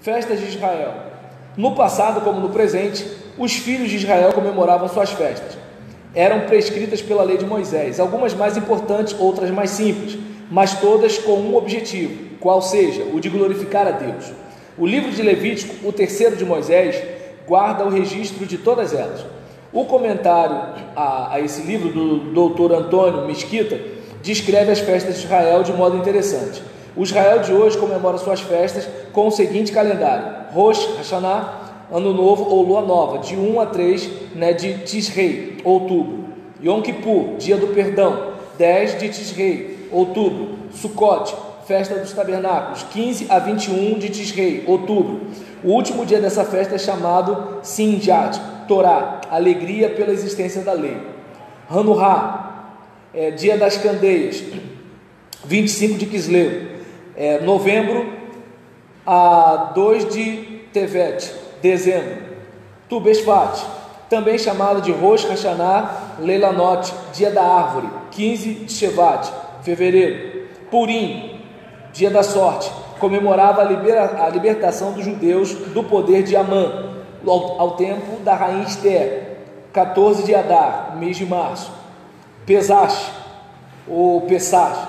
Festas de Israel. No passado, como no presente, os filhos de Israel comemoravam suas festas. Eram prescritas pela lei de Moisés, algumas mais importantes, outras mais simples, mas todas com um objetivo, qual seja o de glorificar a Deus. O livro de Levítico, o terceiro de Moisés, guarda o registro de todas elas. O comentário a, a esse livro do doutor Antônio Mesquita descreve as festas de Israel de modo interessante. O Israel de hoje comemora suas festas com o seguinte calendário: Rosh Hashanah, Ano Novo ou Lua Nova, de 1 a 3 né, de Tisrei, outubro. Yom Kippur, Dia do Perdão, 10 de Tisrei, outubro. Sukkot, Festa dos Tabernáculos, 15 a 21 de Tisrei, outubro. O último dia dessa festa é chamado Sinjat, Torá, alegria pela existência da lei. Hanukkah, é, Dia das Candeias, 25 de Kisleu, é, novembro a 2 de Tevet, dezembro. Tu também chamado de Rosh Hashanah Leilanot, dia da árvore, 15 de Shevat, fevereiro. Purim, dia da sorte, comemorava a, libera, a libertação dos judeus do poder de Amã, ao, ao tempo da rainha Esther, 14 de Adar, mês de março. Pesach, ou Pesach,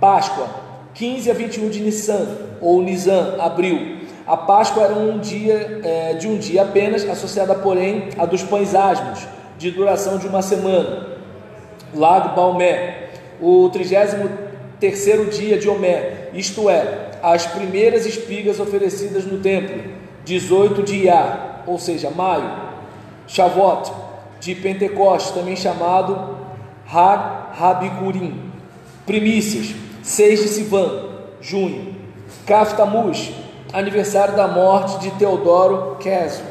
Páscoa, 15 a 21 de Nissan, ou Nisan, abril. A Páscoa era um dia é, de um dia apenas, associada, porém, a dos pães asmos, de duração de uma semana. Lago Balmé, o 33 dia de Omé, isto é, as primeiras espigas oferecidas no templo, 18 de Iar, ou seja, maio. Shavuot, de Pentecostes, também chamado Habikurim. Primícias, 6 de Sivan, junho. Kaftamuz, aniversário da morte de Teodoro Kesel,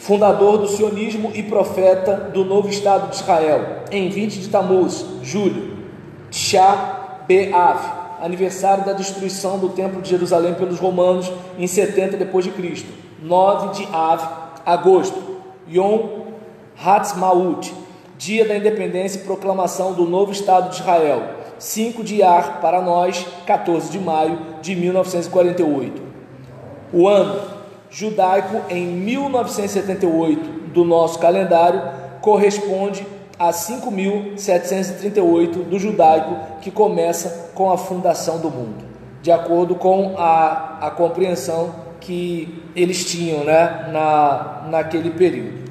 fundador do sionismo e profeta do novo Estado de Israel, em 20 de Tamuz, julho. Tchá Be'av, aniversário da destruição do Templo de Jerusalém pelos romanos em 70 depois de Cristo. 9 de Av, agosto. Yom Hatzmaut, dia da independência e proclamação do novo Estado de Israel. 5 de Ar para nós, 14 de maio de 1948. O ano judaico em 1978 do nosso calendário corresponde a 5.738 do judaico que começa com a fundação do mundo, de acordo com a, a compreensão que eles tinham né, na, naquele período.